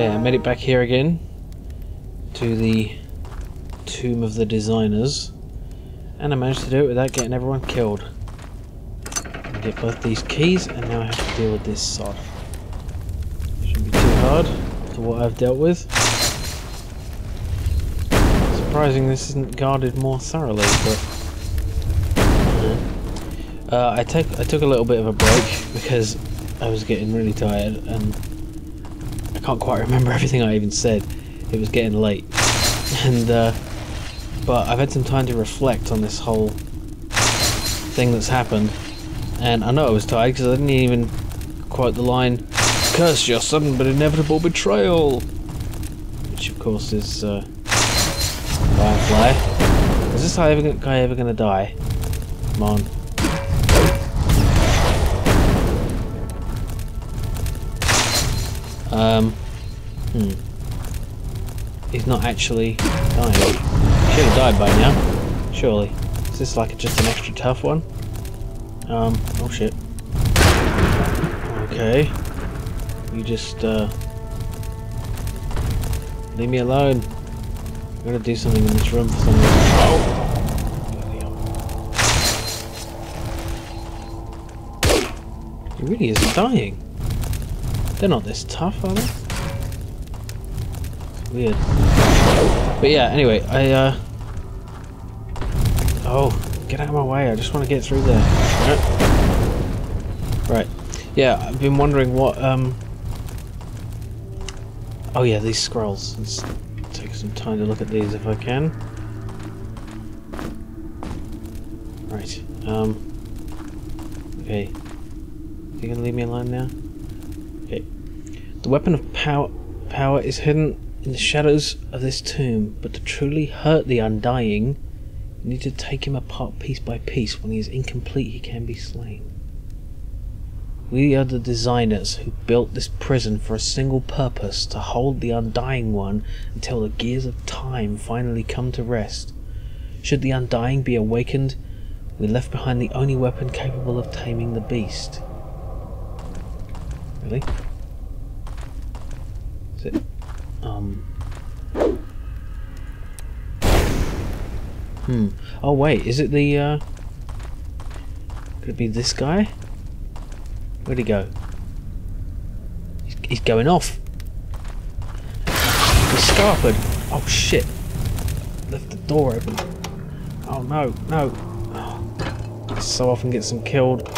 Okay, I made it back here again to the Tomb of the Designers, and I managed to do it without getting everyone killed. Get both these keys, and now I have to deal with this sod. Shouldn't be too hard for what I've dealt with. Surprising this isn't guarded more thoroughly, but uh, I took I took a little bit of a break because I was getting really tired and can't quite remember everything I even said. It was getting late, and uh, but I've had some time to reflect on this whole thing that's happened, and I know I was tired because I didn't even quote the line "Curse your sudden but inevitable betrayal," which of course is uh, Firefly. Is this guy ever, guy ever gonna die? Come on. Um, hmm. He's not actually dying. Should have died by now, surely. Is this like just an extra tough one? Um, oh shit. Okay. You just, uh... Leave me alone. I'm gonna do something in this room for some reason. Oh! He really is dying. They're not this tough, are they? It's weird. But yeah, anyway, I, uh... Oh, get out of my way, I just want to get through there. Right. Yeah, I've been wondering what, um... Oh yeah, these scrolls. Let's take some time to look at these if I can. Right, um... Okay. You gonna leave me alone now? The weapon of power, power is hidden in the shadows of this tomb, but to truly hurt the Undying, you need to take him apart piece by piece. When he is incomplete, he can be slain. We are the designers who built this prison for a single purpose to hold the Undying One until the gears of time finally come to rest. Should the Undying be awakened, we left behind the only weapon capable of taming the beast. Really? Hmm. Oh wait, is it the, uh... Could it be this guy? Where'd he go? He's, he's going off. He's scarpered. Oh shit. Left the door open. Oh no, no. Oh. So often gets them killed.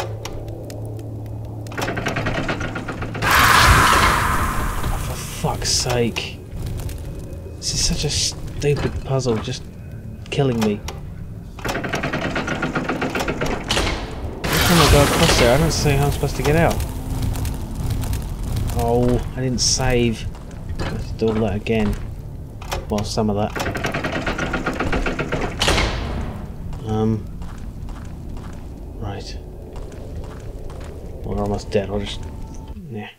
For fuck's sake. This is such a stupid puzzle, just killing me. Time I go across there, I don't see how I'm supposed to get out. Oh, I didn't save. Let's do all that again. Well, some of that. Um. Right. We're almost dead. I'll just. Yeah.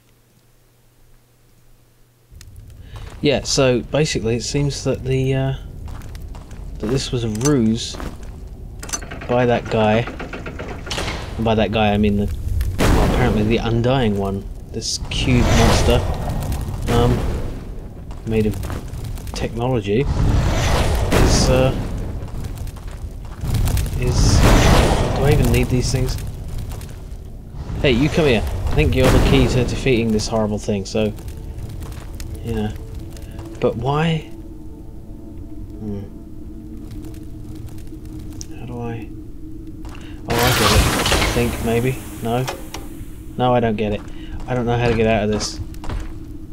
Yeah, so basically it seems that the uh, that this was a ruse by that guy. And by that guy I mean the well, apparently the Undying One, this cube monster, um, made of technology, is uh, is do I even need these things? Hey, you come here. I think you're the key to defeating this horrible thing. So, yeah. But why? Hmm. How do I... Oh, I get it. I think, maybe. No? No, I don't get it. I don't know how to get out of this.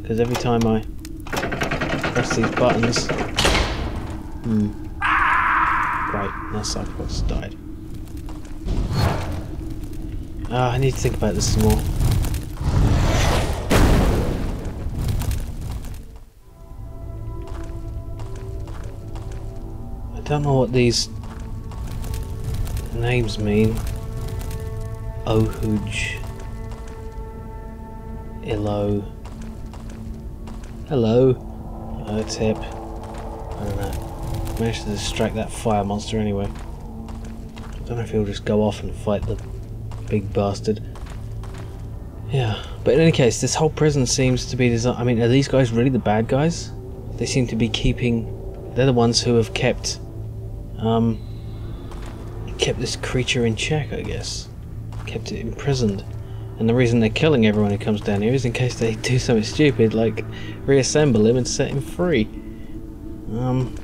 Because every time I press these buttons... Hmm. Great, now Cyclops died. Ah, I need to think about this some more. I don't know what these names mean. Ohuj. Illo. Hello. Hello, Tip. I don't know. Managed to distract that fire monster anyway. I don't know if he'll just go off and fight the big bastard. Yeah, but in any case, this whole prison seems to be designed. I mean, are these guys really the bad guys? They seem to be keeping. They're the ones who have kept, um, kept this creature in check, I guess. Kept it imprisoned. And the reason they're killing everyone who comes down here is in case they do something stupid, like reassemble him and set him free. Um,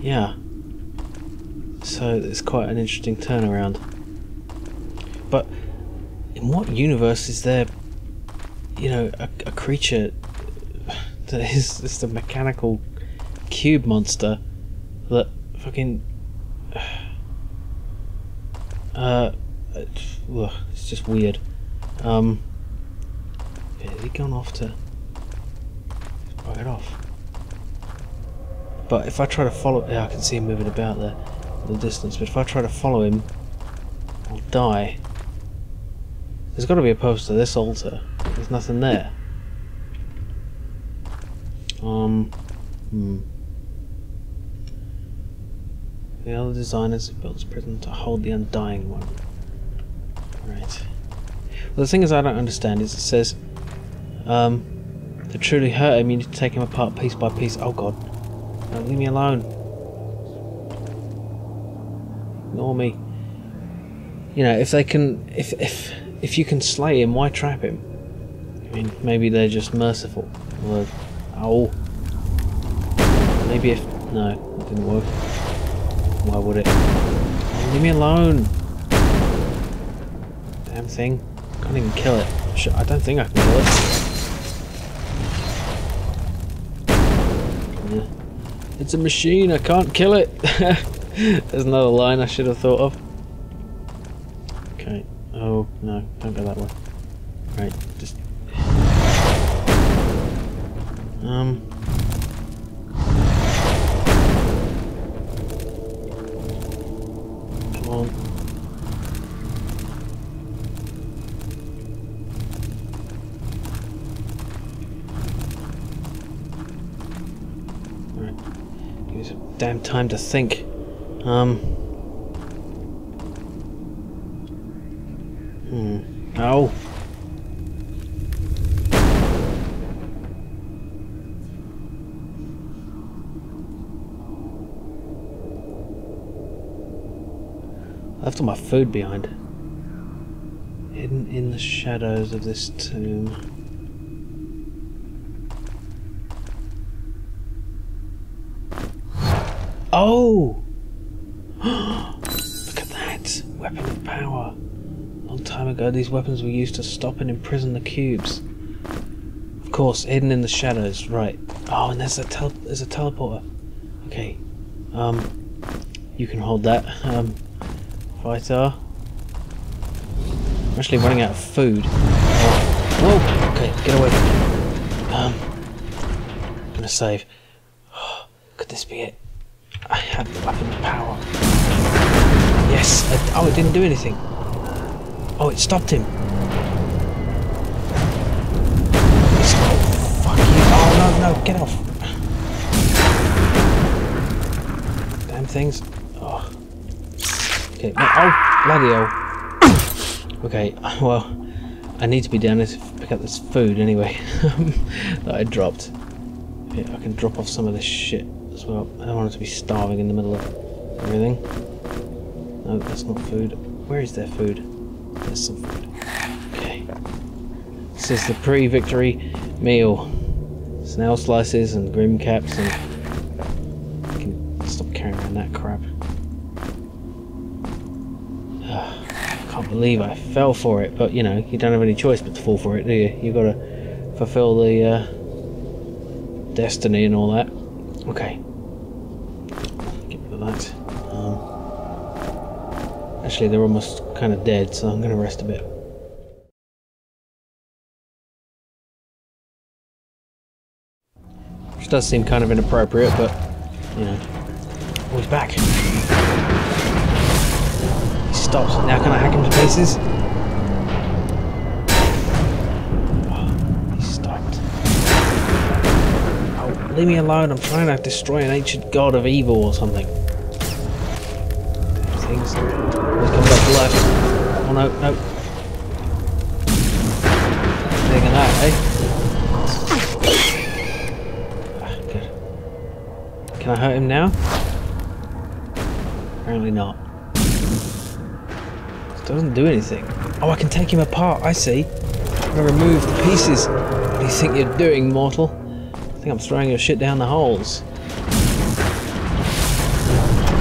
yeah. So it's quite an interesting turnaround. But in what universe is there, you know, a, a creature that is just a mechanical cube monster that fucking. Uh, it's just weird. Um, yeah, he gone off to? Bug it off. But if I try to follow, yeah, I can see him moving about there in the distance. But if I try to follow him, I'll die. There's got to be a poster. This altar. There's nothing there. Um. Hmm. The other designers have built this prison to hold the undying one. Right. Well, the thing is, I don't understand is it says, um, to truly hurt him, you need to take him apart piece by piece. Oh God, no, leave me alone. Ignore me. You know, if they can, if if if you can slay him, why trap him? I mean, maybe they're just merciful. Or, oh, maybe if no, it didn't work. Why would it? Leave me alone. Damn thing. Can't even kill it. I don't think I can kill it. It's a machine, I can't kill it. There's another line I should have thought of. Okay. Oh, no, don't go that way. Right, just... Um... damn time to think. Um. Hmm. Oh. I left all my food behind. Hidden in the shadows of this tomb. Oh! Look at that! Weapon of power. Long time ago, these weapons were used to stop and imprison the cubes. Of course, hidden in the shadows. Right. Oh, and there's a tel there's a teleporter. Okay. Um, you can hold that. Um, fighter. I'm actually running out of food. Whoa! Okay, get away. Um, I'm gonna save. could this be it? I had the weapon power. Yes. I, oh, it didn't do anything. Oh, it stopped him. Oh, fuck you. Oh, no, no, get off. Damn things. Oh. Okay. Oh, bloody hell. Okay, well, I need to be down there to pick up this food anyway that I dropped. Yeah, I can drop off some of this shit as well. I don't want it to be starving in the middle of everything. No, that's not food. Where is their food? There's some food. Okay. This is the pre-victory meal. Snail slices and grim caps and... I can stop carrying around that crap. I can't believe I fell for it, but you know, you don't have any choice but to fall for it, do you? You've got to fulfill the uh, destiny and all that. Okay actually, they're almost kind of dead, so I'm going to rest a bit. Which does seem kind of inappropriate, but, you know. Oh, he's back. He stops. Now can I hack him to pieces? he stopped. Oh, leave me alone. I'm trying to destroy an ancient god of evil or something things. Just comes up left. Oh no, no. Thing that, eh? Ah, good. Can I hurt him now? Apparently not. This doesn't do anything. Oh, I can take him apart, I see. I'm gonna remove the pieces. What do you think you're doing, mortal? I think I'm throwing your shit down the holes.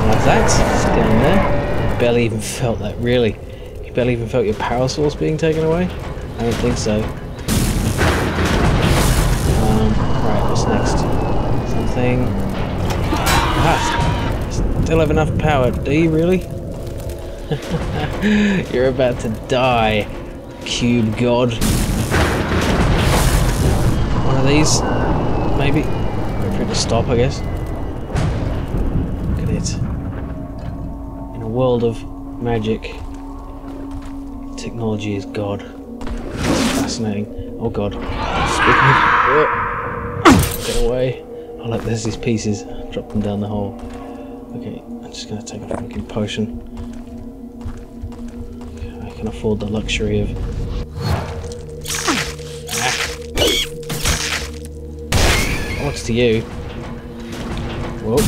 Like that, down there. You barely even felt that, really. You barely even felt your power source being taken away? I don't think so. Um, right, what's next? Something... Still have enough power, do you really? You're about to die, cube god. One of these, maybe? Wait for it to stop, I guess. A world of magic, technology is God. Fascinating. Oh God. Get away. Oh look, there's these pieces. Drop them down the hole. Okay, I'm just gonna take a fucking potion. I can afford the luxury of. Ah. What's to you? Whoa.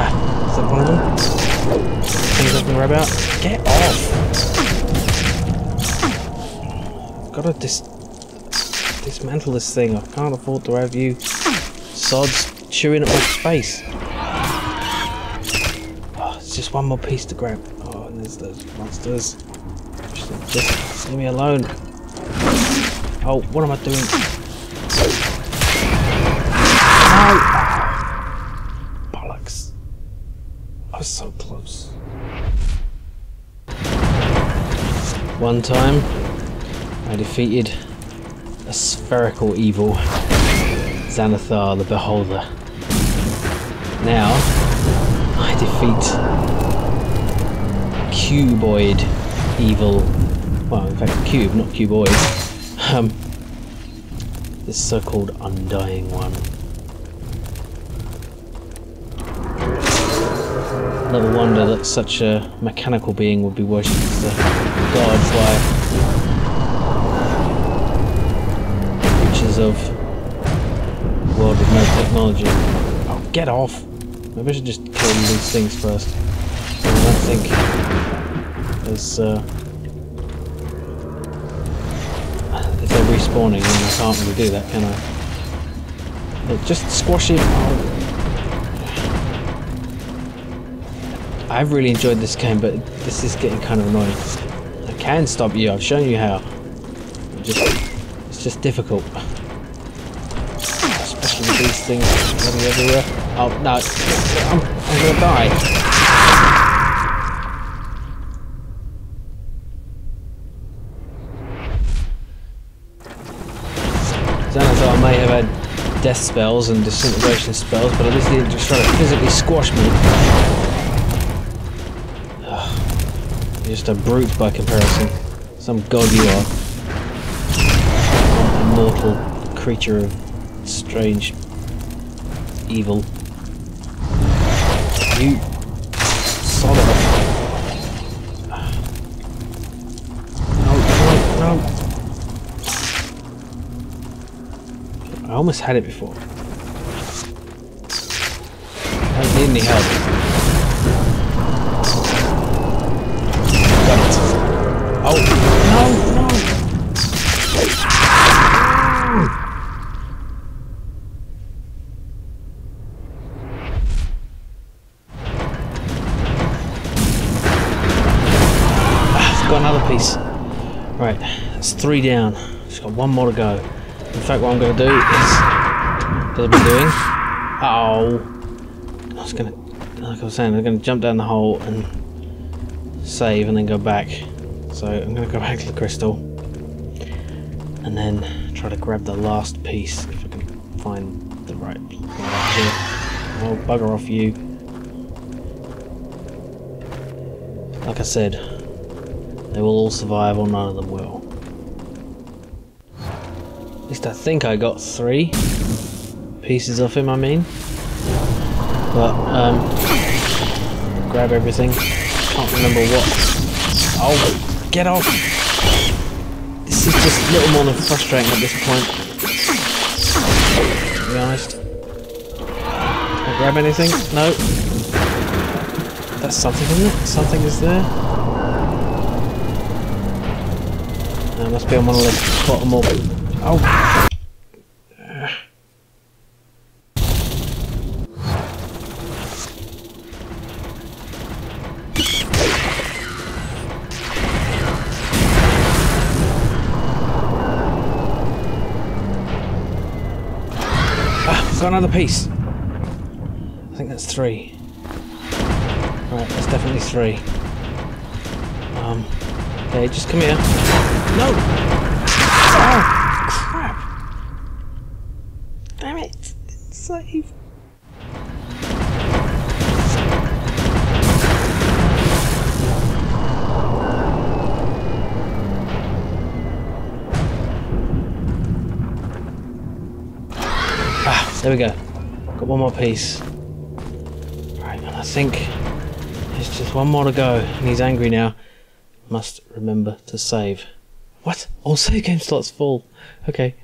Ah, is that one of them? Things I can grab out? Get off! Gotta dis dismantle this thing. I can't afford to have you sods chewing at my space. Oh, it's just one more piece to grab. Oh, and there's those monsters. Just, just leave me alone. Oh, what am I doing? One time, I defeated a spherical evil, Xanathar the Beholder. Now, I defeat cuboid evil. Well, in fact, cube, not cuboid. Um, this so-called undying one. Little wonder that such a mechanical being would be worshipped as the gods why creatures of world with no technology. Oh, get off! Maybe I should just kill these things first. I don't think there's uh, if they're respawning, then I can't really do that, can I? Just squash it. Oh. I've really enjoyed this game, but this is getting kind of annoying. I can stop you. I've shown you how. Just, it's just difficult, especially with these things running everywhere. Oh no! I'm, I'm gonna die. Xanathar may have had death spells and disintegration spells, but at least he didn't just try to physically squash me. You're just a brute by comparison. Some god you are. Some immortal creature of strange evil. You son of a... No, no, no. I almost had it before. I don't need any help. Got it. Oh, no, no! I've got another piece. Right, that's three down. Just got one more to go. In fact, what I'm going to do is, that I've been doing. Oh, I was going to, like I was saying, I'm going to jump down the hole and save, and then go back. So I'm going to go back to the crystal, and then try to grab the last piece if I can find the right here. Bugger off you. Like I said, they will all survive, or none of them will. At least I think I got three pieces of him, I mean. But, um, grab everything. Can't remember what. Oh, get off! This is just a little more than frustrating at this point. To be honest. Can I grab anything? No. That's something, isn't it? Something is there. That must be on one of the bottom or... Oh! Got another piece. I think that's three. Right, that's definitely three. Um, okay, just come here. No! Oh, crap! Damn it! Save. There we go. Got one more piece. Right, and I think there's just one more to go. And he's angry now. Must remember to save. What? All save game slots full. Okay.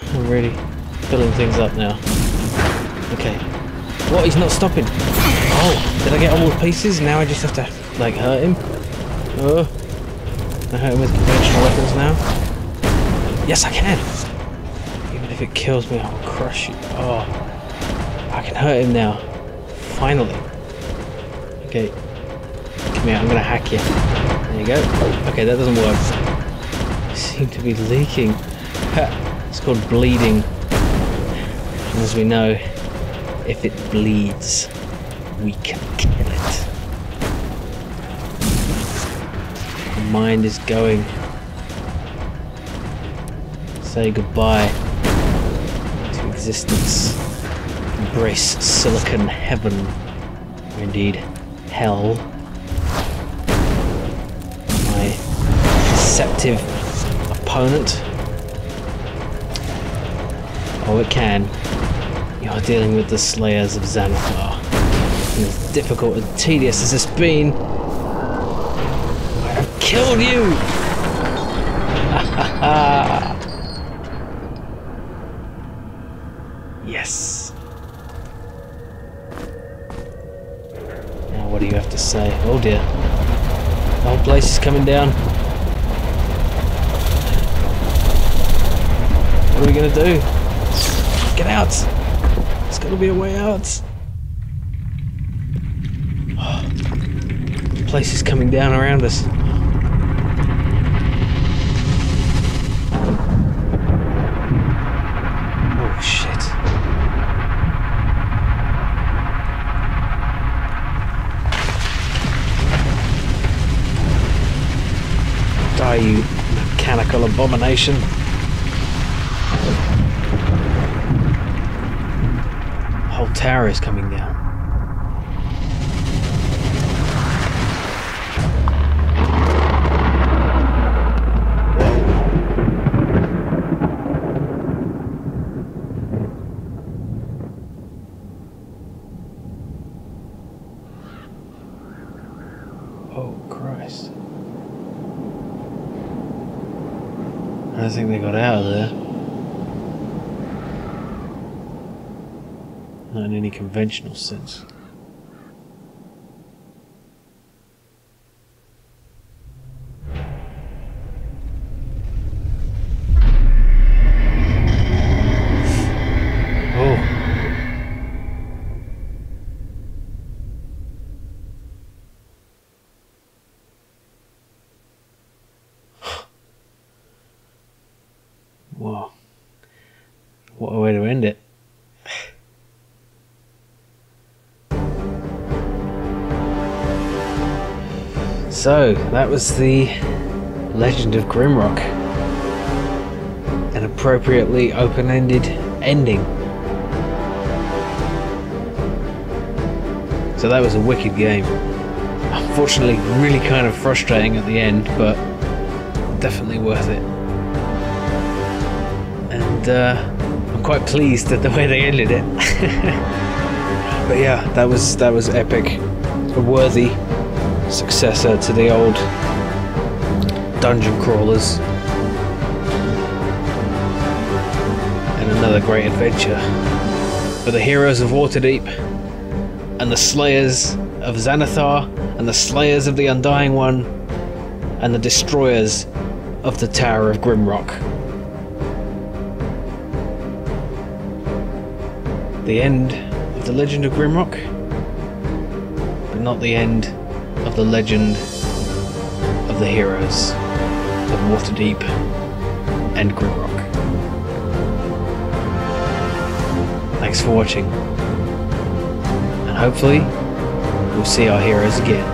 I'm really filling things up now. Okay. What? He's not stopping. Oh, did I get all the pieces? Now I just have to, like, hurt him? Oh. I hurt him with conventional weapons now? Yes, I can. If it kills me, I'll crush you. Oh, I can hurt him now. Finally. Okay. Come here, I'm gonna hack you. There you go. Okay, that doesn't work. You seem to be leaking. it's called bleeding. And as we know, if it bleeds, we can kill it. The mind is going. Say goodbye existence. Embrace silicon heaven, or indeed hell. My deceptive opponent. Oh, it can. You're dealing with the Slayers of Xanathar. And as difficult and tedious as it's been, I have killed you! Ha ha ha! Is coming down. What are we gonna do? Get out! There's gotta be a way out. the place is coming down around us. You mechanical abomination. The whole tower is coming down. I think they got out of there. Not in any conventional sense. End it. So, that was the Legend of Grimrock. An appropriately open ended ending. So, that was a wicked game. Unfortunately, really kind of frustrating at the end, but definitely worth it. And, uh, quite pleased at the way they ended it. but yeah, that was that was epic. A worthy successor to the old dungeon crawlers. And another great adventure for the heroes of Waterdeep and the slayers of Xanathar and the slayers of the Undying One and the destroyers of the Tower of Grimrock. The end of the legend of Grimrock, but not the end of the legend of the heroes of Waterdeep and Grimrock. Thanks for watching, and hopefully, we'll see our heroes again.